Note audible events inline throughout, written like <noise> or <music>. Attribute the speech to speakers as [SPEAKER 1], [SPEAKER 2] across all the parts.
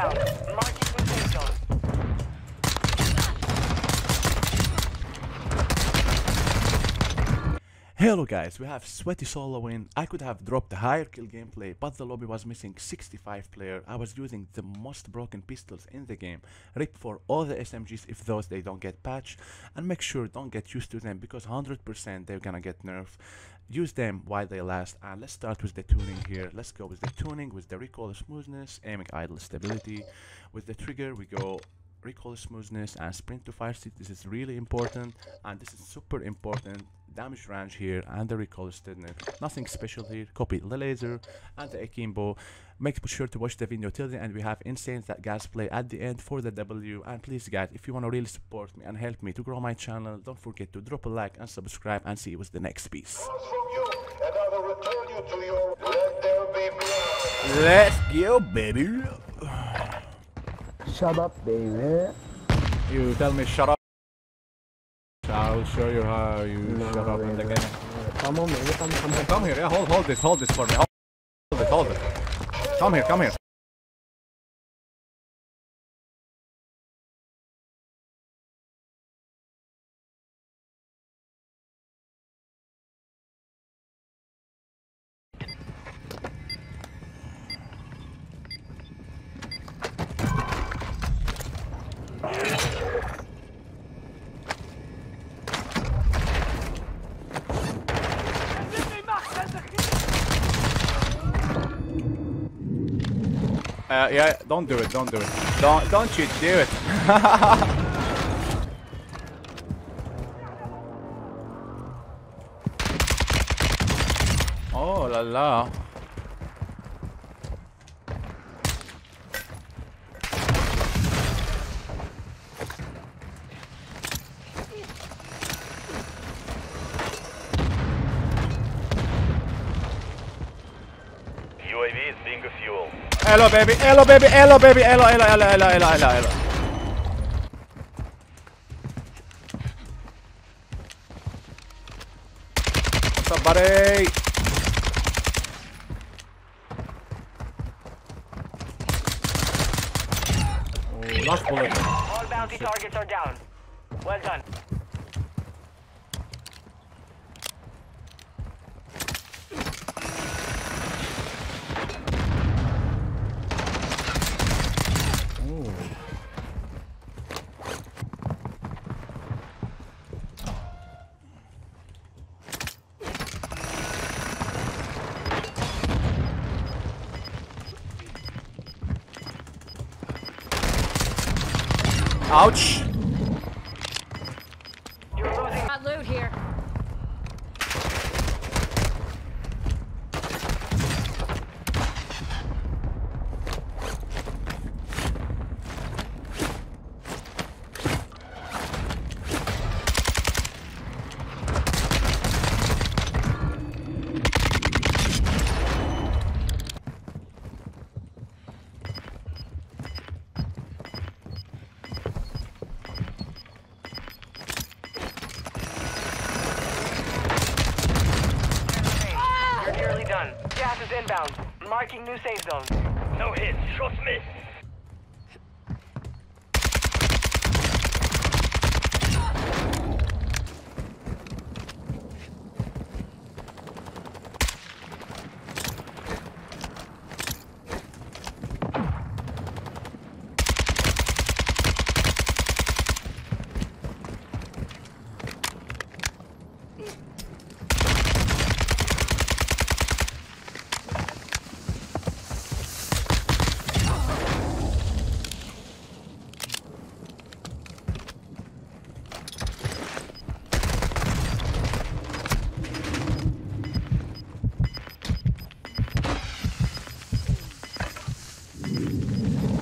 [SPEAKER 1] inbound. Marking new safe zone.
[SPEAKER 2] Hello guys, we have Sweaty Solo win. I could have dropped the higher kill gameplay, but the lobby was missing 65 player. I was using the most broken pistols in the game. Rip for all the SMGs if those they don't get patched, and make sure don't get used to them because 100% they're gonna get nerfed. Use them while they last, and let's start with the tuning here. Let's go with the tuning, with the recoil smoothness, aiming idle stability. With the trigger, we go recoil smoothness and sprint to fire speed this is really important and this is super important damage range here and the recoil steadiness nothing special here. Copy the laser and the akimbo. Make sure to watch the video till the end. We have insane that gas play at the end for the w. And please guys if you want to really support me and help me to grow my channel don't forget to drop a like and subscribe and see you with the next piece.
[SPEAKER 3] You, and I will return you to your let there be blood.
[SPEAKER 2] let's go baby.
[SPEAKER 4] Shut up, baby.
[SPEAKER 2] you tell me shut up I'll show you how you
[SPEAKER 4] No,
[SPEAKER 2] shut up in the game
[SPEAKER 4] Come on, baby. Come, come, come.
[SPEAKER 2] Come here, yeah, hold, hold this, hold this for me. Hold it, hold it. Come here, come here. Uh, yeah, don't do it, don't do it. Don't, don't you do it. <laughs> oh la la.
[SPEAKER 5] UAV is being a fuel.
[SPEAKER 2] Hello baby, hello baby, hello baby, hello, hello, hello, hello, hello, hello, hello. What's up, buddy? Oh, last bullet.
[SPEAKER 1] All bounty targets are down. Well done.
[SPEAKER 2] Ouch.
[SPEAKER 1] Done. Gas is inbound. Marking new safe zone.
[SPEAKER 5] No hits, shots missed.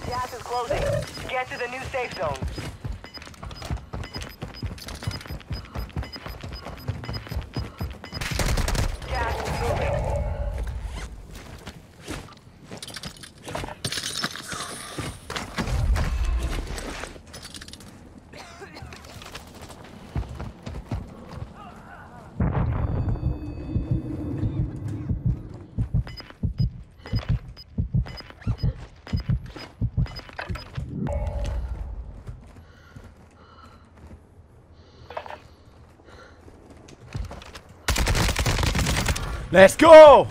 [SPEAKER 1] Gas is closing. Get to the new safe zone.
[SPEAKER 2] Let's go!